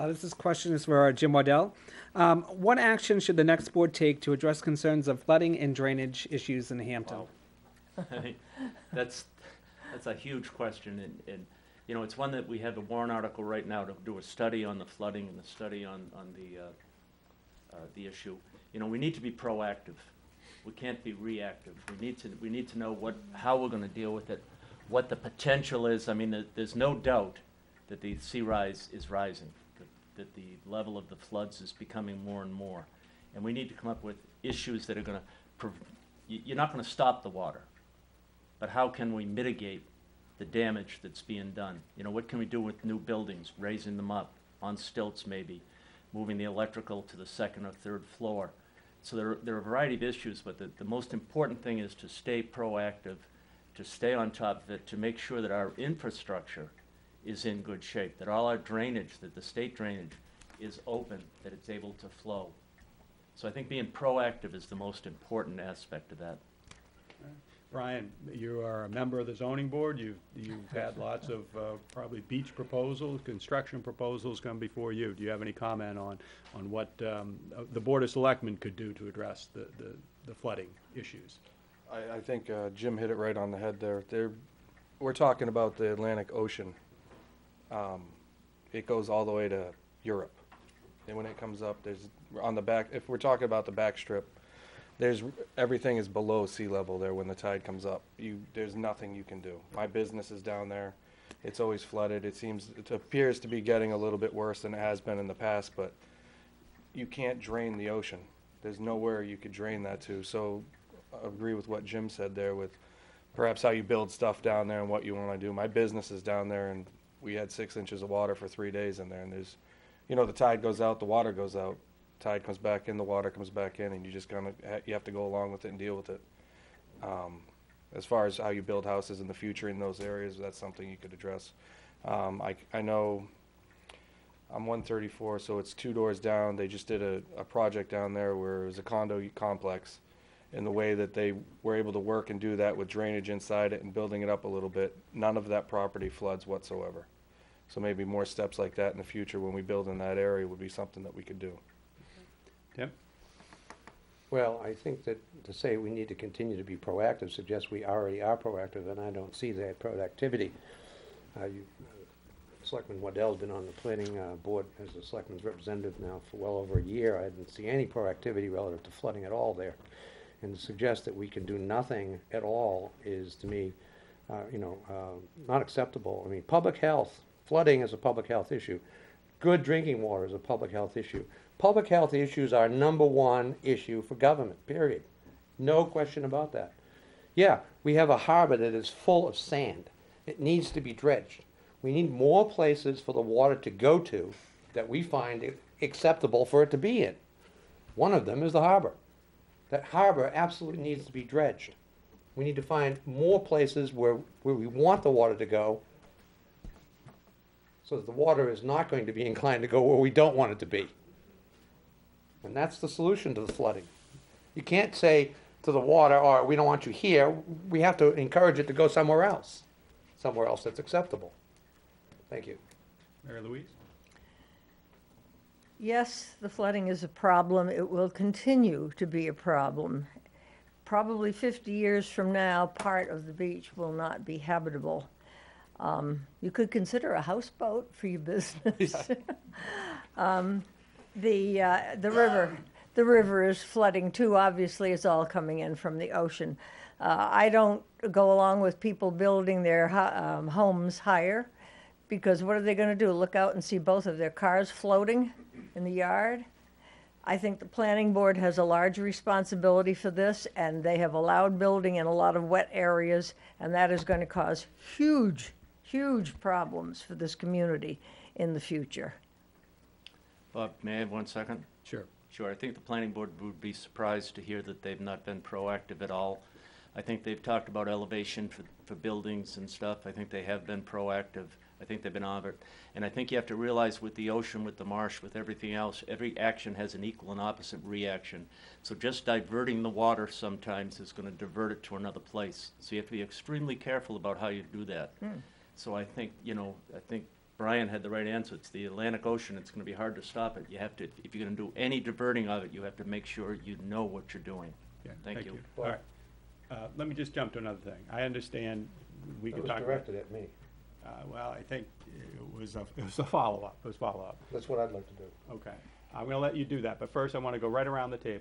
Uh, this is question is for uh, Jim Waddell. Um, what action should the next board take to address concerns of flooding and drainage issues in Hampton? Wow. That's, that's a huge question, and, and, you know, it's one that we have a warrant article right now to do a study on the flooding and the study on, on the, uh, uh, the issue. You know, we need to be proactive. We can't be reactive. We need to, we need to know what, how we're gonna deal with it, what the potential is. I mean, there's no doubt that the sea rise is rising, that, the level of the floods is becoming more and more. And we need to come up with issues that are gonna, you, you're not gonna stop the water. But how can we mitigate the damage that's being done? You know, what can we do with new buildings, raising them up on stilts maybe, moving the electrical to the second or third floor? So there, are- there are a variety of issues, but the, the most important thing is to stay proactive, to stay on top of it, to make sure that our infrastructure is in good shape, that all our drainage, that the state drainage is open, that it's able to flow. So I think being proactive is the most important aspect of that. Brian, you are a member of the zoning board, you've, you've had lots of, uh, probably beach proposals, construction proposals come before you. Do you have any comment on, on what, um, uh, the Board of Selectmen could do to address the, the the flooding issues? I, I think uh, Jim hit it right on the head there. There, we're talking about the Atlantic Ocean. Um, It goes all the way to Europe. And when it comes up, there's, on the back, if we're talking about the back strip, there's, everything is below sea level there when the tide comes up. You, there's nothing you can do. My business is down there. It's always flooded. It seems, it appears to be getting a little bit worse than it has been in the past, but you can't drain the ocean. There's nowhere you could drain that to. So I agree with what Jim said there with perhaps how you build stuff down there and what you want to do. My business is down there and we had six inches of water for three days in there and there's, you know, the tide goes out, the water goes out. Tide comes back in, the water comes back in and you just kind of, you have to go along with it and deal with it. Um, as far as how you build houses in the future in those areas, that's something you could address. Um, I, I know I'm one thirty-four, so it's two doors down. They just did a, a project down there where it was a condo complex. And the way that they were able to work and do that with drainage inside it and building it up a little bit, none of that property floods whatsoever. So maybe more steps like that in the future when we build in that area would be something that we could do. Tim? Well, I think that to say we need to continue to be proactive suggests we already are proactive, and I don't see that proactivity. Uh, you, uh, Selectman Waddell's been on the planning, uh, board as a selectman's representative now for well over a year. I didn't see any proactivity relative to flooding at all there. And to suggest that we can do nothing at all is, to me, uh, you know, uh, not acceptable. I mean, public health, flooding is a public health issue. Good drinking water is a public health issue. Public health issues are number one issue for government, period. No question about that. Yeah, we have a harbor that is full of sand. It needs to be dredged. We need more places for the water to go to that we find acceptable for it to be in. One of them is the harbor. That harbor absolutely needs to be dredged. We need to find more places where, where we want the water to go so that the water is not going to be inclined to go where we don't want it to be. And that's the solution to the flooding. You can't say to the water, or we don't want you here, we have to encourage it to go somewhere else, somewhere else that's acceptable. Thank you. Mary Louise? Yes, the flooding is a problem. It will continue to be a problem. Probably 50 years from now, part of the beach will not be habitable. Um, You could consider a houseboat for your business. Um, The, uh, the river, the river is flooding too. Obviously, it's all coming in from the ocean. Uh, I don't go along with people building their um, homes higher because what are they going to do? Look out and see both of their cars floating in the yard? I think the planning board has a large responsibility for this, and they have allowed building in a lot of wet areas, and that is going to cause huge, huge problems for this community in the future. Bob, may I have one second? Sure. Sure, I think the planning board would be surprised to hear that they've not been proactive at all. I think they've talked about elevation for, for buildings and stuff. I think they have been proactive. I think they've been on it. And I think you have to realize with the ocean, with the marsh, with everything else, every action has an equal and opposite reaction. So just diverting the water sometimes is gonna divert it to another place. So you have to be extremely careful about how you do that. So I think, you know, I think Brian had the right answer. It's the Atlantic Ocean. It's gonna be hard to stop it. You have to, if you're gonna do any diverting of it, you have to make sure you know what you're doing. Yeah, Thank you. All right. Uh, let me just jump to another thing. I understand, we It can was talk about. directed at me. Uh, well, I think it was a, it was a follow-up, it was follow-up. That's what I'd like to do. Okay. I'm gonna let you do that, but first I wanna go right around the table.